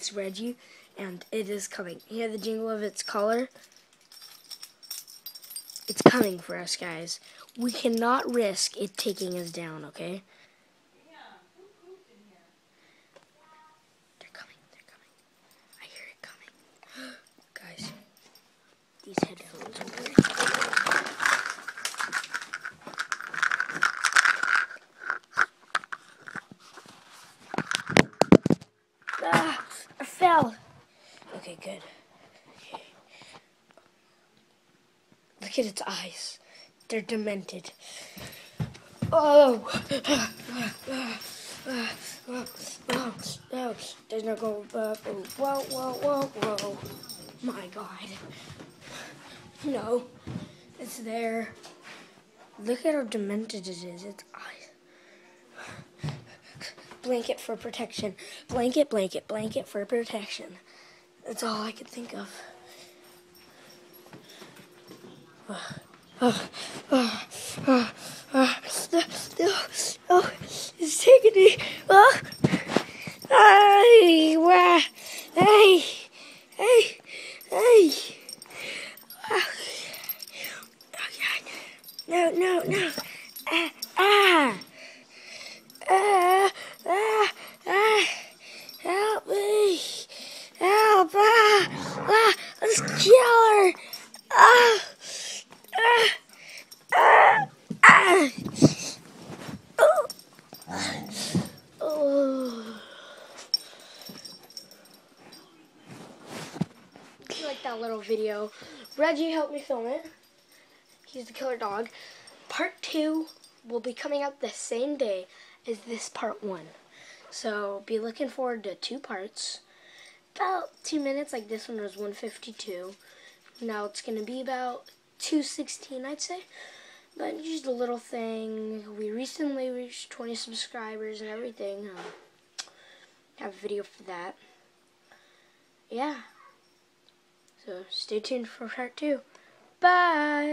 it's Reggie, and it is coming. Hear the jingle of its collar? It's coming for us, guys. We cannot risk it taking us down, okay? They're coming, they're coming. I hear it coming. guys, these headphones Fell. Okay, good. Okay. Look at its eyes. They're demented. Oh. No, there's no go. Uh, whoa, whoa, whoa, whoa. My God. No, it's there. Look at how demented it is. Its eyes. Blanket for protection. Blanket, blanket, blanket for protection. That's all I could think of. Oh, oh, oh, oh, oh, oh, it's taking me. Oh, hey, wah, hey, hey, hey. Oh, God. No, no, no. Ah. Ah, ah, ah. Help me. Help. Ah, ah. Let's kill her. Ah, ah, ah, ah. Oh. Oh. You like that little video, Reggie helped me film it. He's the killer dog. Part two will be coming out the same day as this part one. So be looking forward to two parts. About two minutes, like this one was 152. Now it's going to be about 216, I'd say. But just a little thing. We recently reached 20 subscribers and everything. Um, have a video for that. Yeah. So stay tuned for part two. Bye!